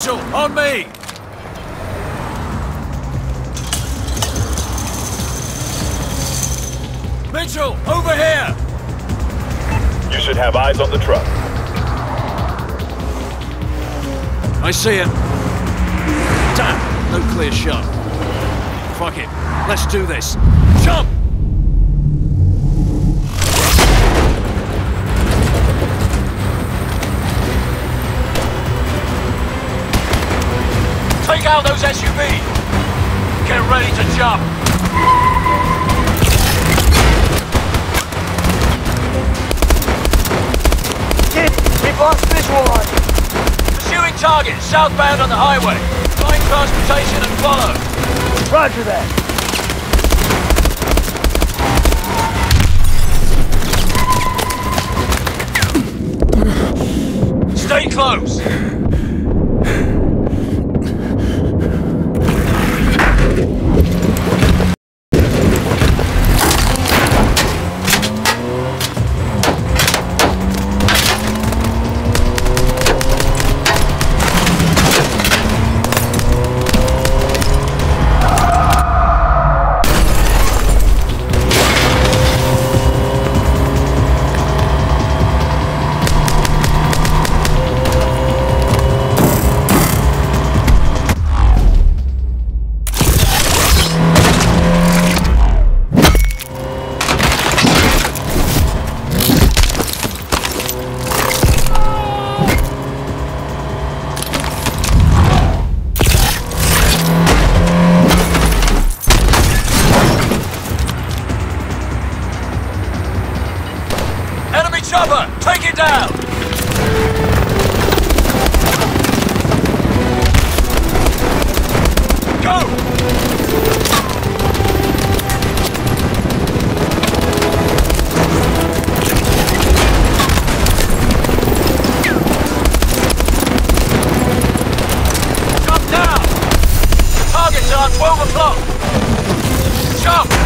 Mitchell, on me! Mitchell, over here! You should have eyes on the truck. I see him. Damn, no clear shot. Fuck it, let's do this. Jump! Take those SUVs! Get ready to jump! Kid, we've lost visual on you. Pursuing target, southbound on the highway. Find transportation and follow. Roger that. Stay close. each other! Take it down! Go! Jump down! The target's on 12 o'clock! Jump!